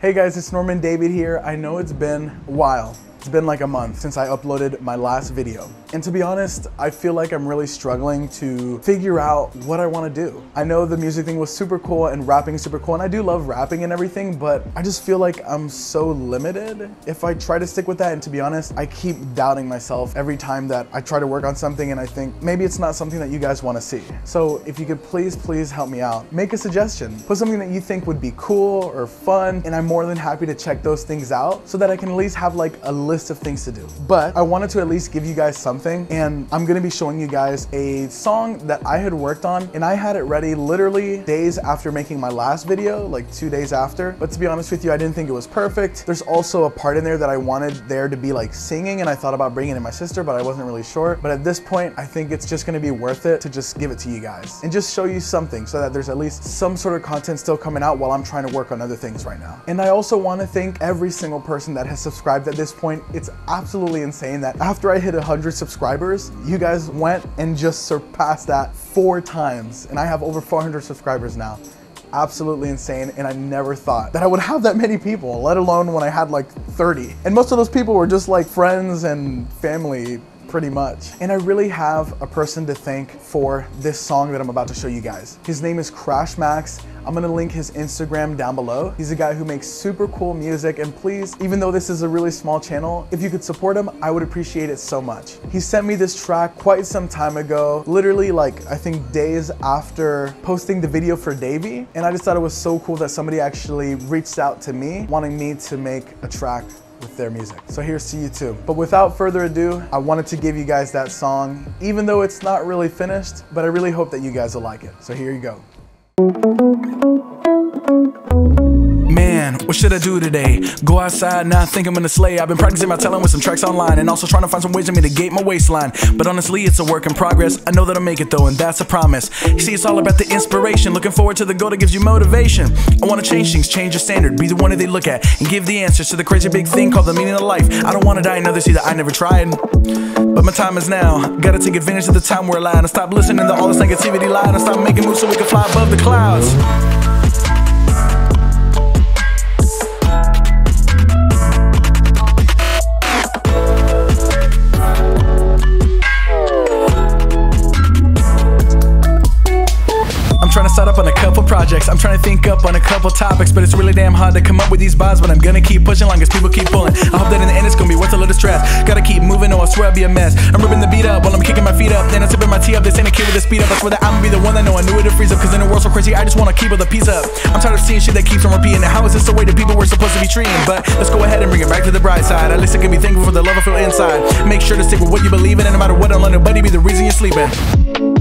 Hey guys, it's Norman David here. I know it's been a while. It's been like a month since I uploaded my last video. And to be honest, I feel like I'm really struggling to figure out what I want to do. I know the music thing was super cool and rapping super cool, and I do love rapping and everything, but I just feel like I'm so limited if I try to stick with that. And to be honest, I keep doubting myself every time that I try to work on something and I think maybe it's not something that you guys want to see. So if you could please, please help me out. Make a suggestion. Put something that you think would be cool or fun, and I'm more than happy to check those things out so that I can at least have like a list of things to do. But I wanted to at least give you guys something and I'm gonna be showing you guys a song that I had worked on and I had it ready literally days after making my last video, like two days after. But to be honest with you, I didn't think it was perfect. There's also a part in there that I wanted there to be like singing and I thought about bringing in my sister, but I wasn't really sure. But at this point, I think it's just gonna be worth it to just give it to you guys and just show you something so that there's at least some sort of content still coming out while I'm trying to work on other things right now. And I also wanna thank every single person that has subscribed at this point. It's absolutely insane that after I hit 100 subscribers, you guys went and just surpassed that four times. And I have over 400 subscribers now. Absolutely insane. And I never thought that I would have that many people, let alone when I had like 30. And most of those people were just like friends and family pretty much. And I really have a person to thank for this song that I'm about to show you guys. His name is Crashmaxx. I'm gonna link his Instagram down below. He's a guy who makes super cool music and please, even though this is a really small channel, if you could support him, I would appreciate it so much. He sent me this track quite some time ago, literally like I think days after posting the video for Davey. And I just thought it was so cool that somebody actually reached out to me wanting me to make a track with their music. So here's to you too. But without further ado, I wanted to give you guys that song, even though it's not really finished, but I really hope that you guys will like it. So here you go. What should I do today? Go outside, now think I'm gonna slay. I've been practicing my talent with some tracks online and also trying to find some ways to mitigate my waistline. But honestly, it's a work in progress. I know that I'll make it though, and that's a promise. You see, it's all about the inspiration. Looking forward to the goal that gives you motivation. I wanna change things, change the standard, be the one that they look at, and give the answers to the crazy big thing called the meaning of life. I don't wanna die another see that I never tried. But my time is now. Gotta take advantage of the time we're alive and stop listening to all this negativity lie and stop making moves so we can fly above the clouds. Start up on a couple projects. I'm trying to think up on a couple topics, but it's really damn hard to come up with these bars. But I'm gonna keep pushing long as people keep pulling. I hope that in the end it's gonna be worth a little stress. Gotta keep moving or I swear I'll be a mess. I'm ripping the beat up while I'm kicking my feet up. Then I'm sipping my tea up. This ain't a kid with a speed up. I swear that I'm gonna be the one that know I knew it to freeze up. Cause in a world so crazy, I just wanna keep all the peace up. I'm tired of seeing shit that keeps on repeating. How is this the way that people were supposed to be treating? But let's go ahead and bring it back to the bright side. At least I can be thankful for the love I feel inside. Make sure to stick with what you believe in, and no matter what, don't let nobody be the reason you're sleeping.